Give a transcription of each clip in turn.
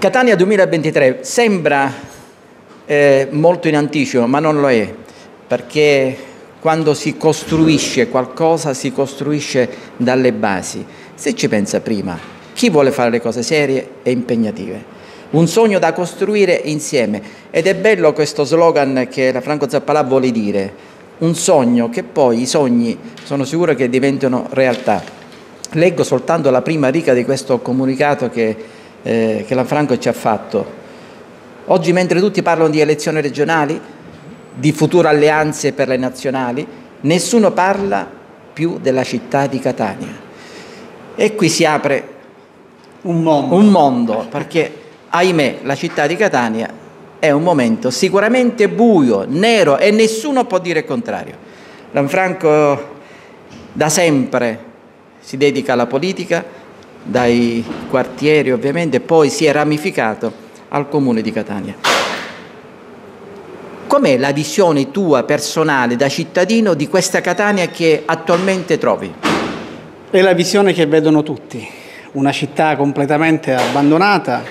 Catania 2023 sembra eh, molto in anticipo, ma non lo è, perché quando si costruisce qualcosa si costruisce dalle basi. Se ci pensa prima, chi vuole fare le cose serie e impegnative? Un sogno da costruire insieme. Ed è bello questo slogan che la Franco Zappalà vuole dire, un sogno che poi i sogni sono sicuro che diventano realtà. Leggo soltanto la prima riga di questo comunicato che eh, che Lanfranco ci ha fatto. Oggi mentre tutti parlano di elezioni regionali, di future alleanze per le nazionali, nessuno parla più della città di Catania. E qui si apre un mondo, un mondo perché ahimè la città di Catania è un momento sicuramente buio, nero e nessuno può dire il contrario. Lanfranco da sempre si dedica alla politica, dai quartieri ovviamente, poi si è ramificato al comune di Catania. Com'è la visione tua personale da cittadino di questa Catania che attualmente trovi? È la visione che vedono tutti, una città completamente abbandonata,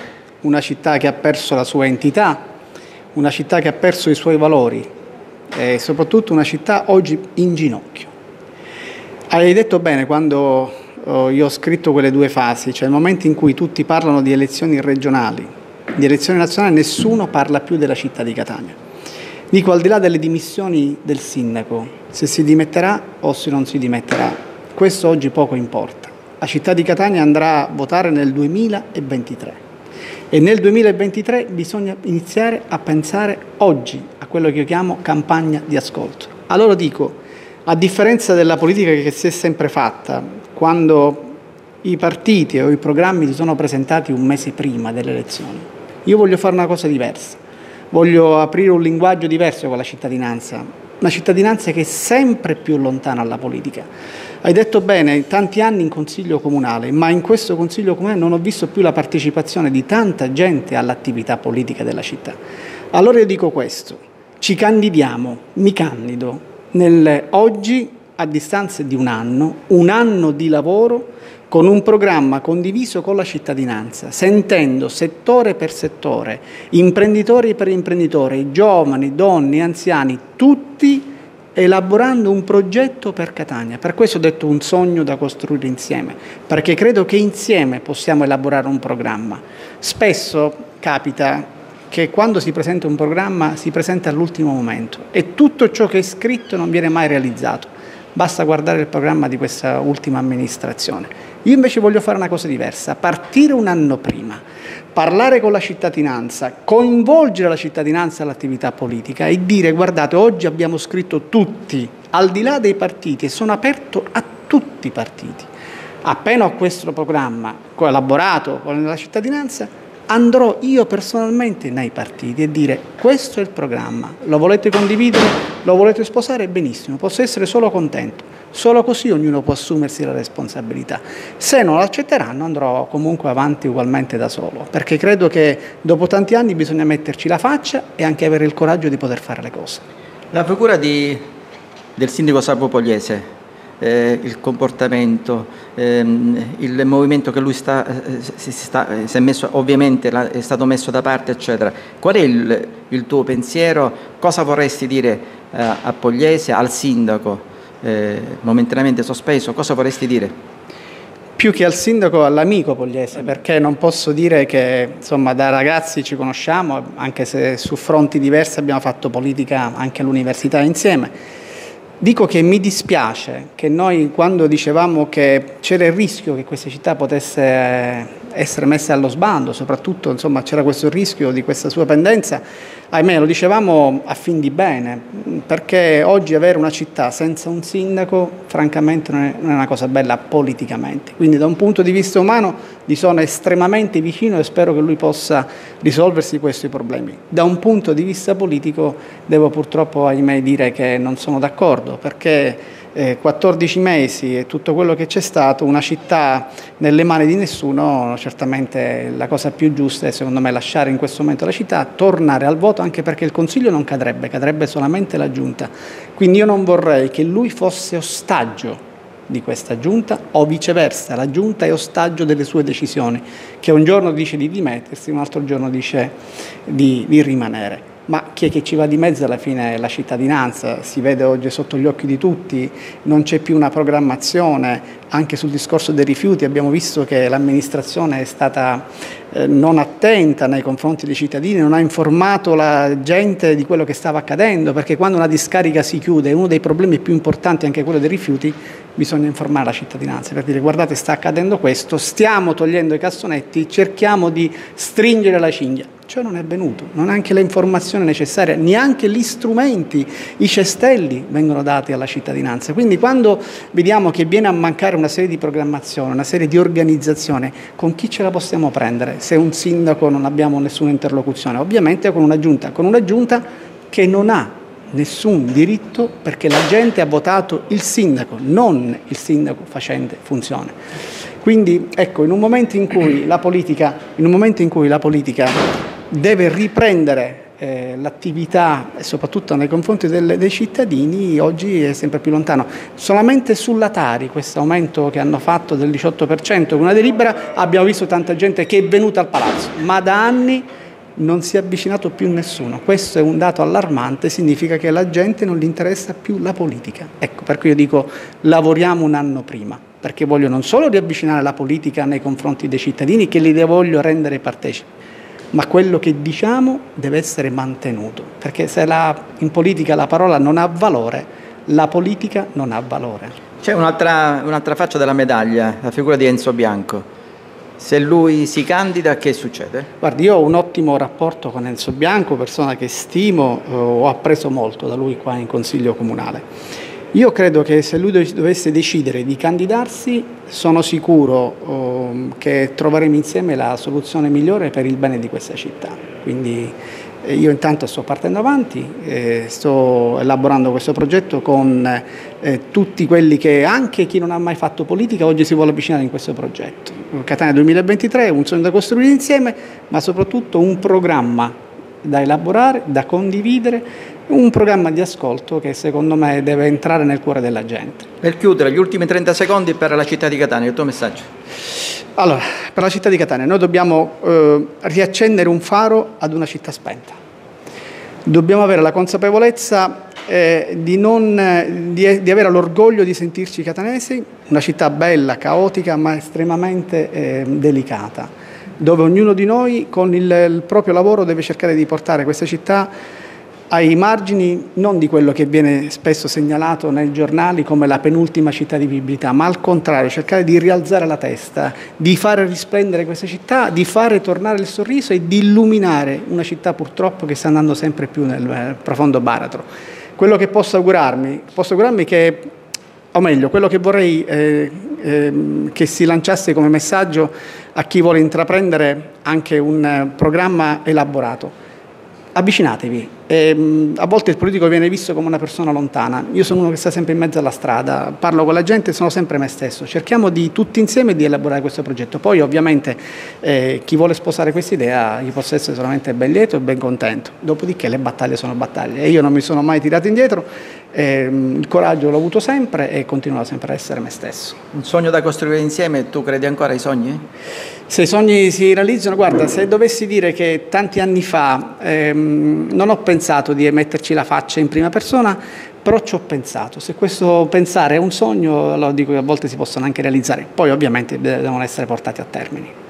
una città che ha perso la sua entità, una città che ha perso i suoi valori e soprattutto una città oggi in ginocchio. Hai detto bene quando io ho scritto quelle due fasi, cioè il momento in cui tutti parlano di elezioni regionali, di elezioni nazionali, nessuno parla più della città di Catania. Dico al di là delle dimissioni del sindaco, se si dimetterà o se non si dimetterà, questo oggi poco importa. La città di Catania andrà a votare nel 2023 e nel 2023 bisogna iniziare a pensare oggi a quello che io chiamo campagna di ascolto. Allora dico, a differenza della politica che si è sempre fatta, quando i partiti o i programmi si sono presentati un mese prima delle elezioni. Io voglio fare una cosa diversa, voglio aprire un linguaggio diverso con la cittadinanza, una cittadinanza che è sempre più lontana dalla politica. Hai detto bene, tanti anni in Consiglio Comunale, ma in questo Consiglio Comunale non ho visto più la partecipazione di tanta gente all'attività politica della città. Allora io dico questo, ci candidiamo, mi candido, nel, oggi a distanza di un anno, un anno di lavoro con un programma condiviso con la cittadinanza, sentendo settore per settore, imprenditori per imprenditori, giovani, donne, anziani, tutti elaborando un progetto per Catania. Per questo ho detto un sogno da costruire insieme, perché credo che insieme possiamo elaborare un programma. Spesso capita che quando si presenta un programma si presenta all'ultimo momento e tutto ciò che è scritto non viene mai realizzato. Basta guardare il programma di questa ultima amministrazione. Io invece voglio fare una cosa diversa, partire un anno prima, parlare con la cittadinanza, coinvolgere la cittadinanza all'attività politica e dire guardate oggi abbiamo scritto tutti, al di là dei partiti, e sono aperto a tutti i partiti. Appena ho questo programma collaborato con la cittadinanza, andrò io personalmente nei partiti e dire questo è il programma, lo volete condividere, lo volete sposare, benissimo, posso essere solo contento, solo così ognuno può assumersi la responsabilità. Se non lo accetteranno andrò comunque avanti ugualmente da solo, perché credo che dopo tanti anni bisogna metterci la faccia e anche avere il coraggio di poter fare le cose. La figura di, del sindaco Salvo Pogliese eh, il comportamento, ehm, il movimento che lui sta, eh, si, sta, eh, si, è messo, ovviamente è stato messo da parte, eccetera. Qual è il, il tuo pensiero? Cosa vorresti dire eh, a Pogliese, al sindaco, eh, momentaneamente sospeso? Cosa vorresti dire? più che al sindaco all'amico Pogliese, perché non posso dire che insomma, da ragazzi ci conosciamo, anche se su fronti diversi abbiamo fatto politica anche all'università insieme Dico che mi dispiace che noi quando dicevamo che c'era il rischio che questa città potesse essere messa allo sbando, soprattutto c'era questo rischio di questa sua pendenza, ahimè lo dicevamo a fin di bene, perché oggi avere una città senza un sindaco francamente non è, non è una cosa bella politicamente. Quindi da un punto di vista umano gli sono estremamente vicino e spero che lui possa risolversi questi problemi. Da un punto di vista politico devo purtroppo ahimè dire che non sono d'accordo perché eh, 14 mesi e tutto quello che c'è stato, una città nelle mani di nessuno, certamente la cosa più giusta è secondo me lasciare in questo momento la città, tornare al voto anche perché il Consiglio non cadrebbe, cadrebbe solamente la Giunta. Quindi io non vorrei che lui fosse ostaggio di questa giunta o viceversa, la giunta è ostaggio delle sue decisioni, che un giorno dice di dimettersi, un altro giorno dice di, di rimanere ma chi è che ci va di mezzo alla fine è la cittadinanza, si vede oggi sotto gli occhi di tutti, non c'è più una programmazione, anche sul discorso dei rifiuti abbiamo visto che l'amministrazione è stata eh, non attenta nei confronti dei cittadini, non ha informato la gente di quello che stava accadendo, perché quando una discarica si chiude, uno dei problemi più importanti è anche quello dei rifiuti, bisogna informare la cittadinanza per dire guardate sta accadendo questo, stiamo togliendo i cassonetti, cerchiamo di stringere la cinghia. Ciò non è avvenuto, non anche le informazioni necessarie, neanche gli strumenti, i cestelli vengono dati alla cittadinanza. Quindi quando vediamo che viene a mancare una serie di programmazione, una serie di organizzazione, con chi ce la possiamo prendere? Se un sindaco non abbiamo nessuna interlocuzione, ovviamente con una giunta, con una giunta che non ha nessun diritto perché la gente ha votato il sindaco, non il sindaco facente funzione. Quindi ecco, in un momento in cui la politica, in cui la politica deve riprendere eh, l'attività, soprattutto nei confronti del, dei cittadini, oggi è sempre più lontano. Solamente sulla Tari, questo aumento che hanno fatto del 18% con una delibera, abbiamo visto tanta gente che è venuta al palazzo, ma da anni non si è avvicinato più nessuno. Questo è un dato allarmante, significa che alla gente non gli interessa più la politica. Ecco, per cui io dico lavoriamo un anno prima, perché voglio non solo riavvicinare la politica nei confronti dei cittadini, che li voglio rendere partecipi, ma quello che diciamo deve essere mantenuto, perché se la, in politica la parola non ha valore, la politica non ha valore. C'è un'altra, un'altra faccia della medaglia, la figura di Enzo Bianco. Se lui si candida, che succede? Guardi, io ho un ottimo rapporto con Enzo Bianco, persona che stimo, eh, ho appreso molto da lui qua in Consiglio Comunale. Io credo che se lui dovesse decidere di candidarsi, sono sicuro eh, che troveremo insieme la soluzione migliore per il bene di questa città. Quindi io intanto sto partendo avanti, eh, sto elaborando questo progetto con eh, tutti quelli che, anche chi non ha mai fatto politica, oggi si vuole avvicinare in questo progetto. Catania 2023 un sogno da costruire insieme, ma soprattutto un programma da elaborare, da condividere, un programma di ascolto che secondo me deve entrare nel cuore della gente. Per chiudere, gli ultimi 30 secondi per la città di Catania, il tuo messaggio. Allora, per la città di Catania noi dobbiamo eh, riaccendere un faro ad una città spenta. Dobbiamo avere la consapevolezza eh, di, non, di, di, avere l'orgoglio di sentirci catanesi, una città bella, caotica, ma estremamente eh, delicata, dove ognuno di noi con il, il proprio lavoro deve cercare di portare questa città ai margini non di quello che viene spesso segnalato nei giornali come la penultima città di vivibilità, ma al contrario, cercare di rialzare la testa, di fare risplendere questa città, di fare tornare il sorriso e di illuminare una città purtroppo che sta andando sempre più nel profondo baratro. Quello che posso augurarmi, posso augurarmi che, o meglio, quello che vorrei eh, eh, che si lanciasse come messaggio a chi vuole intraprendere anche un eh, programma elaborato avvicinatevi. E, ehm, a volte il politico viene visto come una persona lontana. Io sono uno che sta sempre in mezzo alla strada, parlo con la gente, sono sempre me stesso. Cerchiamo di tutti insieme di elaborare questo progetto. Poi ovviamente eh, chi vuole sposare questa idea gli posso essere solamente ben lieto e ben contento. Dopodiché le battaglie sono battaglie e io non mi sono mai tirato indietro. Eh, il coraggio l'ho avuto sempre e continuerò sempre a essere me stesso. Un sogno da costruire insieme, tu credi ancora ai sogni? Se i sogni si realizzano, guarda, se dovessi dire che tanti anni fa ehm, non ho pensato di metterci la faccia in prima persona, però ci ho pensato. Se questo pensare è un sogno, allora dico che a volte si possono anche realizzare, poi ovviamente devono essere portati a termine.